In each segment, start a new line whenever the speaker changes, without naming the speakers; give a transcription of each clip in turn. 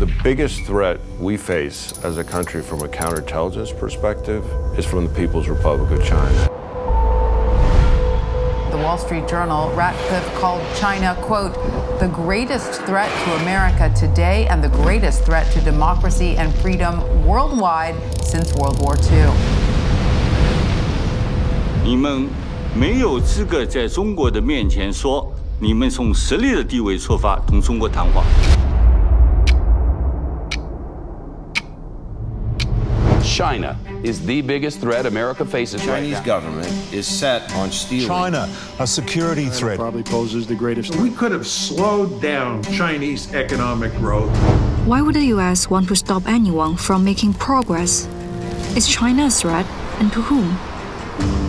The biggest threat we face as a country from a counterintelligence perspective is from the People's Republic of China.
The Wall Street Journal, Ratcliffe called China, quote, the greatest threat to America today and the greatest threat to democracy and freedom worldwide since World War II.
你们没有资格在中国的面前说你们从实力的地位出发同中国谈话。
China is the biggest threat America faces
The Chinese
right now.
government is set on stealing.
China, a security threat.
Probably poses the greatest.
We could have slowed down Chinese economic growth.
Why would the US want to stop anyone from making progress? Is China a threat, and to whom?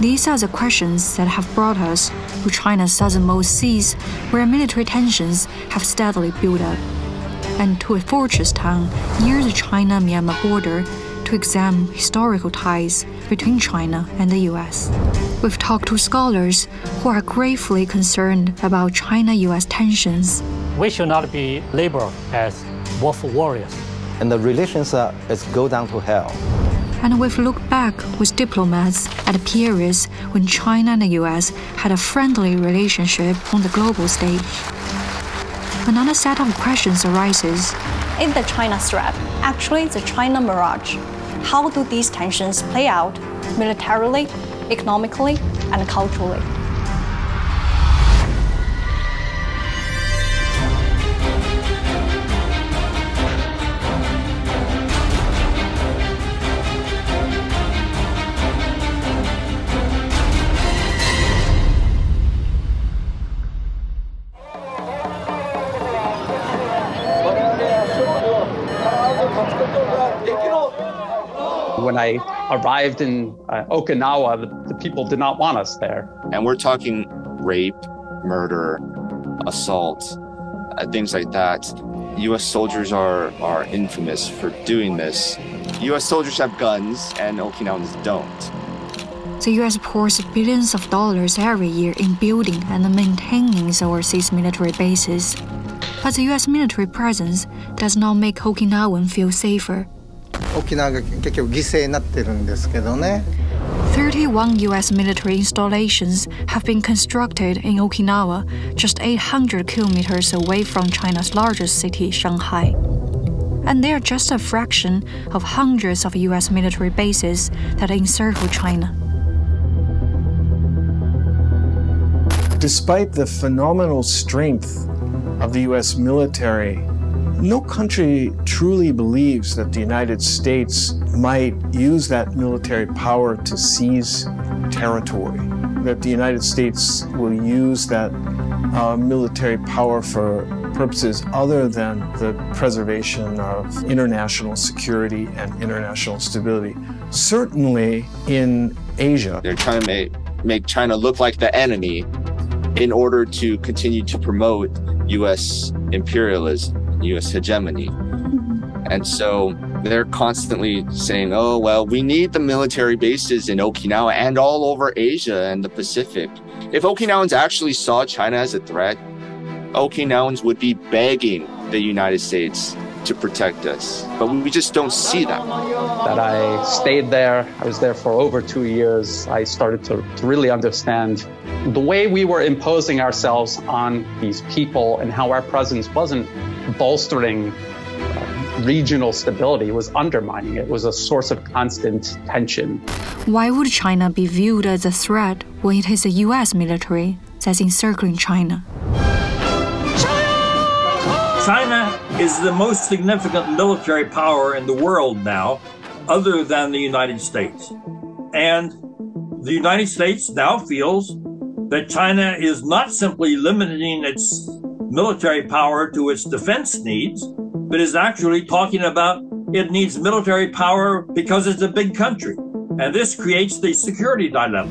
These are the questions that have brought us to China's southernmost seas, where military tensions have steadily built up, and to a fortress town near the China Myanmar border to examine historical ties between China and the US. We've talked to scholars who are gravely concerned about China US tensions.
We should not be labeled as wolf warriors.
And the relations uh, is go down to hell.
And we've looked back with diplomats at periods when China and the US had a friendly relationship on the global stage. Another set of questions arises.
In the China threat, actually the China mirage. How do these tensions play out militarily, economically, and culturally?
When I arrived in uh, Okinawa, the, the people did not want us there.
And we're talking rape, murder, assault, uh, things like that. U.S. soldiers are, are infamous for doing this. U.S. soldiers have guns and Okinawans don't.
The US pours billions of dollars every year in building and maintaining its overseas military bases. But the US military presence does not make Okinawan feel safer.
沖縄が結局犠牲になってるんですけどね。
31 US military installations have been constructed in Okinawa, just 800 kilometers away from China's largest city, Shanghai. And they are just a fraction of hundreds of US military bases that encircle China.
Despite the phenomenal strength of the US military, no country truly believes that the United States might use that military power to seize territory, that the United States will use that uh, military power for purposes other than the preservation of international security and international stability. Certainly in Asia.
They're trying to make, make China look like the enemy in order to continue to promote U.S. imperialism. US hegemony. And so they're constantly saying, oh, well, we need the military bases in Okinawa and all over Asia and the Pacific. If Okinawans actually saw China as a threat, Okinawans would be begging the United States to protect us. But we just don't see that.
That I stayed there. I was there for over two years. I started to, to really understand the way we were imposing ourselves on these people and how our presence wasn't bolstering uh, regional stability, it was undermining it. It was a source of constant tension.
Why would China be viewed as a threat when it is the US military that's encircling China?
China is the most significant military power in the world now, other than the United States. And the United States now feels that China is not simply limiting its military power to its defense needs, but is actually talking about it needs military power because it's a big country. And this creates the security dilemma.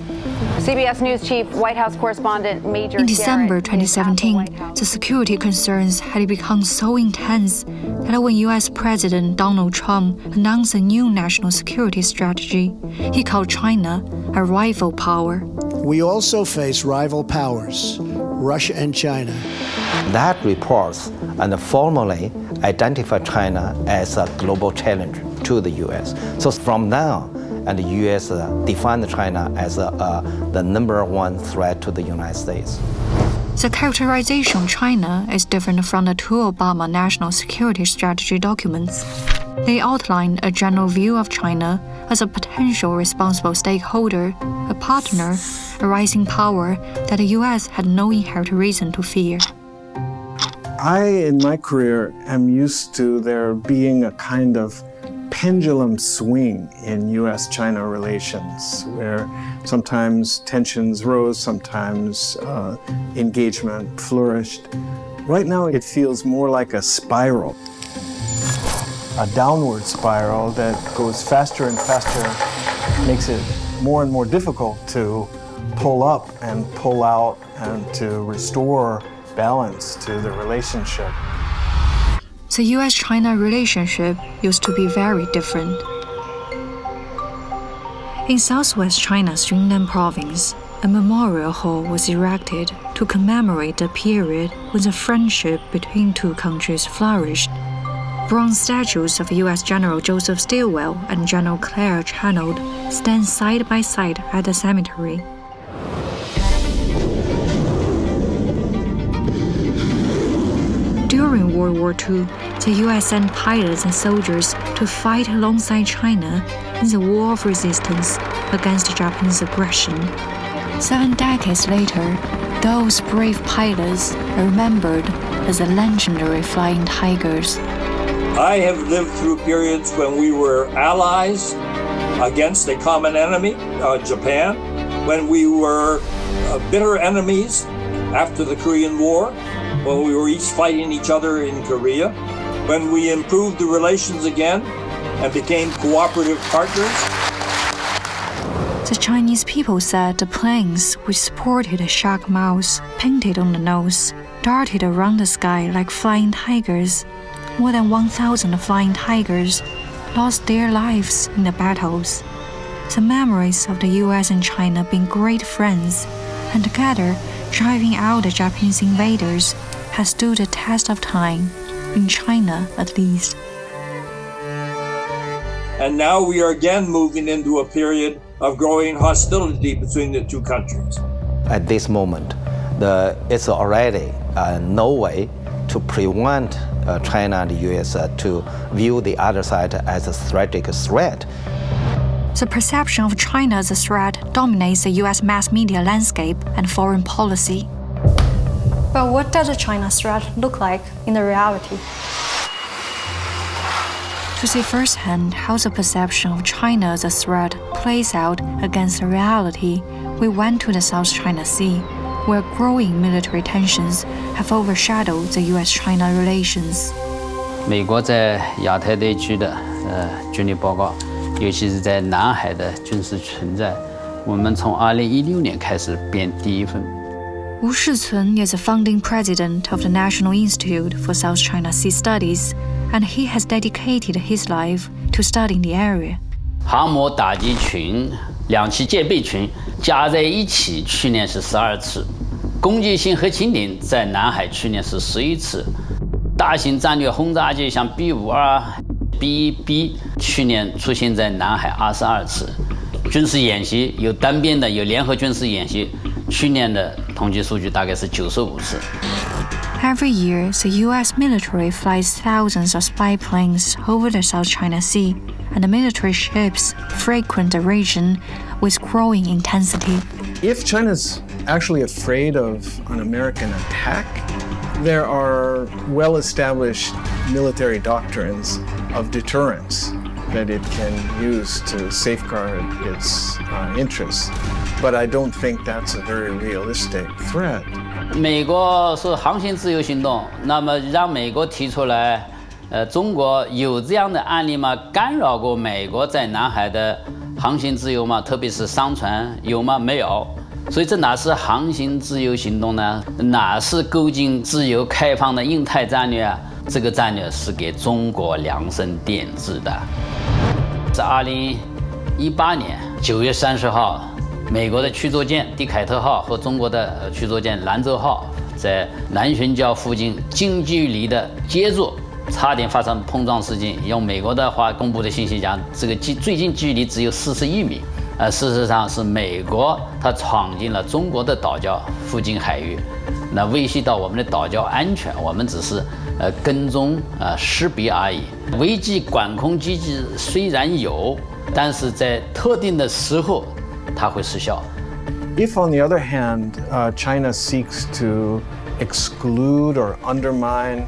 CBS News Chief White House correspondent Major
In December 2017, the security concerns had become so intense that when US President Donald Trump announced a new national security strategy, he called China a rival power.
We also face rival powers, Russia and China.
That reports and formally identify China as a global challenge to the U.S. So from now, and the U.S. Uh, defined China as uh, uh, the number one threat to the United States.
The characterization of China is different from the two Obama national security strategy documents. They outline a general view of China as a potential responsible stakeholder, a partner, a rising power that the US had no inherent reason to fear.
I, in my career, am used to there being a kind of pendulum swing in US China relations, where sometimes tensions rose, sometimes uh, engagement flourished. Right now, it feels more like a spiral, a downward spiral that goes faster and faster, makes it more and more difficult to pull up and pull out and to restore balance to the relationship.
The US China relationship used to be very different. In southwest China's Yunnan province, a memorial hall was erected to commemorate the period when the friendship between two countries flourished. Bronze statues of U.S. General Joseph Stilwell and General Claire Chennault stand side by side at the cemetery. During World War II, the US sent pilots and soldiers to fight alongside China in the war of resistance against Japanese aggression. Seven decades later, those brave pilots are remembered as the legendary Flying Tigers.
I have lived through periods when we were allies against a common enemy, uh, Japan, when we were uh, bitter enemies after the Korean War, when we were each fighting each other in Korea, when we improved the relations again and became cooperative partners.
The Chinese people said the planes, which sported a shark mouth painted on the nose, darted around the sky like flying tigers. More than 1,000 flying tigers lost their lives in the battles. The memories of the US and China being great friends and together driving out the Japanese invaders has stood the test of time, in China at least.
And now we are again moving into a period of growing hostility between the two countries.
At this moment, the, it's already uh, no way to prevent uh, China and the US uh, to view the other side as a strategic threat.
The perception of China as a threat dominates the US mass media landscape and foreign policy.
But what does a China threat look like in the reality?
To see firsthand how the perception of China as a threat plays out against the reality, we went to the South China Sea, where growing military tensions have overshadowed the U.S.-China relations.
美国在亚太地区的呃军力报告，尤其是在南海的军事存在，我们从2016年开始编第一份。
Wu Shicun is a founding president of the National Institute for South China Sea Studies, and he has dedicated his life to studying the area.
航母打击群、两栖戒备群加在一起，去年是十二次；攻击性核潜艇在南海去年是十一次；大型战略轰炸机像 B 五二、B 一 B 去年出现在南海二十二次。军事演习有单边的，有联合军事演习。去年的统计数据大概是九十五次。
Every year, the U.S. military flies thousands of spy planes over the South China Sea, and the military ships frequent the region with growing intensity.
If China's actually afraid of an American attack, there are well established military doctrines of deterrence that it can use to safeguard its uh, interests. But I don't think that's a very realistic threat.
美国是航行自由行动，那么让美国提出来，呃，中国有这样的案例吗？干扰过美国在南海的航行自由吗？特别是商船有吗？没有。所以这哪是航行自由行动呢？哪是构建自由开放的印太战略啊？这个战略是给中国量身定制的。在二零一八年九月三十号，美国的驱逐舰“蒂凯特号”和中国的驱逐舰“兰州号”在南巡礁附近近距离的接触，差点发生碰撞事件。用美国的话公布的信息讲，这个距最近距离只有四十一米。呃，事实上是美国它闯进了中国的岛礁附近海域，那威胁到我们的岛礁安全。我们只是呃跟踪呃识别而已。危机管控机制虽然有，但是在特定的时候它会失效。
If, on the other hand, uh, China seeks to exclude or undermine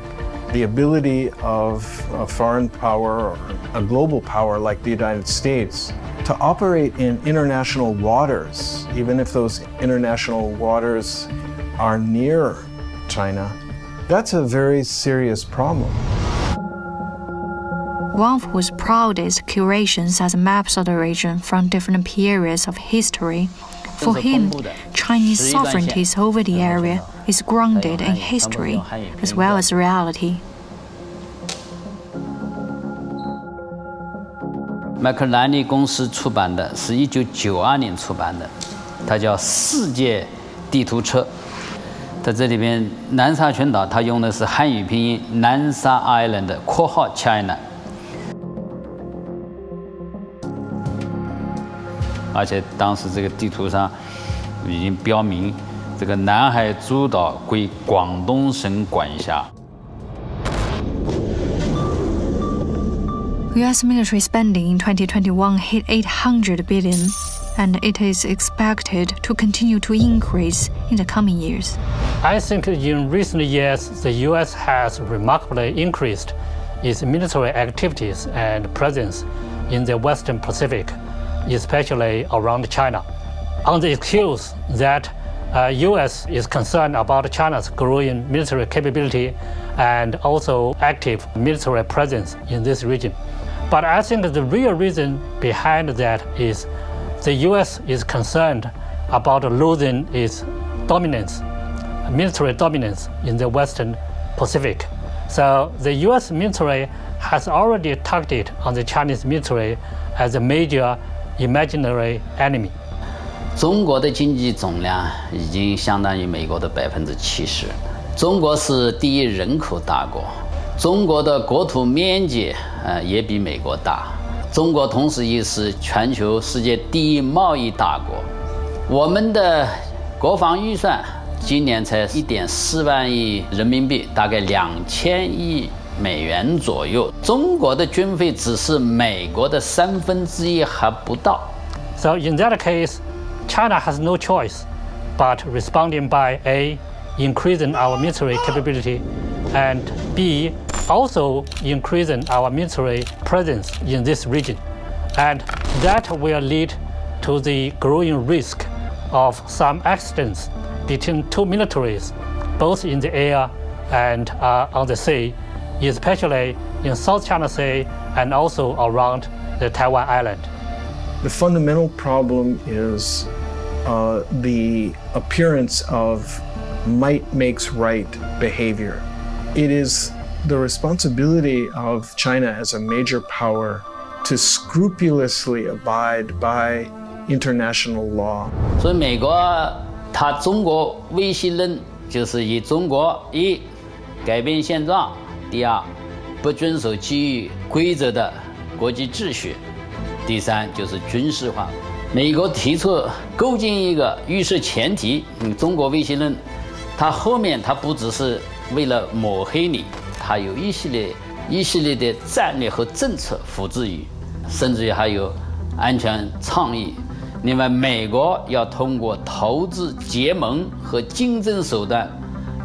the ability of a foreign power or a global power like the United States to operate in international waters, even if those international waters are near China, that's a very serious problem.
One of whose proudest curations as maps of the region from different periods of history for him, Chinese sovereignty over the area is grounded in history as well as reality.
麦克兰尼公司出版的是一九九二年出版的，它叫《世界地图册》。在这里边，南沙群岛它用的是汉语拼音“南沙 Island” 括号 China。 而且当时这个地图上已经标明，这个南海诸岛归广东省管辖。
U.S. military spending in 2021 hit 800 billion, and it is expected to continue to increase in the coming years.
I think in recent years, the U.S. has remarkably increased its military activities and presence in the Western Pacific especially around China, on the excuse that uh, U.S. is concerned about China's growing military capability and also active military presence in this region. But I think the real reason behind that is the U.S. is concerned about losing its dominance, military dominance in the Western Pacific. So the U.S. military has already targeted on the Chinese military as a major imaginary enemy。
中国的经济总量已经相当于美国的百分之七十。中国是第一人口大国，中国的国土面积呃也比美国大。中国同时也是全球世界第一贸易大国。我们的国防预算今年才一点四万亿人民币，大概两千亿。美元左右，中国的军费只是美国的三分之一还不到。
So in that case, China has no choice but responding by a increasing our military capability, and b also increasing our military presence in this region, and that will lead to the growing risk of some accidents between two militaries, both in the air and uh, on the sea especially in South China Sea and also around the Taiwan Island.
The fundamental problem is uh, the appearance of might makes right behavior. It is the responsibility of China as a major power to scrupulously abide by international law.
所以美国它中国威胁论就是以中国一改变现状。 第二，不遵守基于规则的国际秩序；第三，就是军事化。美国提出构建一个预设前提，嗯，中国威胁论，它后面它不只是为了抹黑你，它有一系列一系列的战略和政策辅之于，甚至于还有安全倡议。另外，美国要通过投资结盟和竞争手段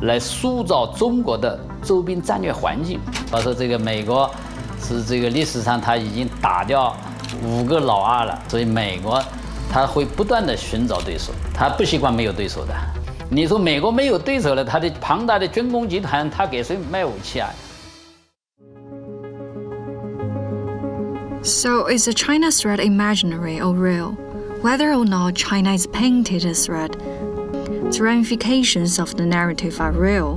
来塑造中国的。周边战略环境，他说这个美国是这个历史上他已经打掉五个老二了，所以美国他会不断的寻找对手，他不习惯没有对手的。你说美国没有对手了，他的庞大的军工集团，他给谁卖武器啊
？So is the China threat imaginary or real? Whether or not China is painted a threat, the ramifications of the narrative are real.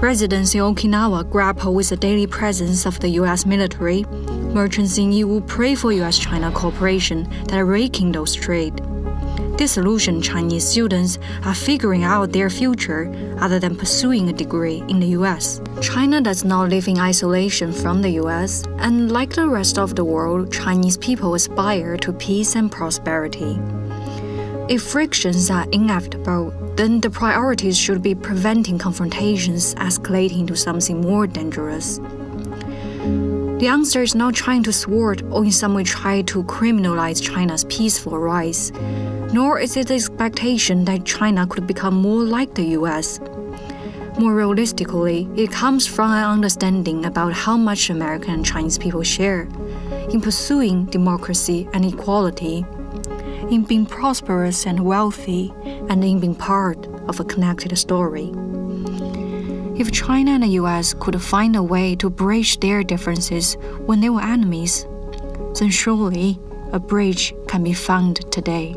Residents in Okinawa grapple with the daily presence of the U.S. military. Merchants in Yiwu pray for U.S.-China cooperation that rekindles trade. disillusioned Chinese students are figuring out their future other than pursuing a degree in the US. China does not live in isolation from the US, and like the rest of the world, Chinese people aspire to peace and prosperity. If frictions are inevitable, then the priorities should be preventing confrontations escalating to something more dangerous. The answer is not trying to thwart or in some way try to criminalize China's peaceful rise, nor is it the expectation that China could become more like the US. More realistically, it comes from an understanding about how much American and Chinese people share in pursuing democracy and equality, in being prosperous and wealthy, and in being part of a connected story. If China and the US could find a way to bridge their differences when they were enemies, then surely a bridge can be found today.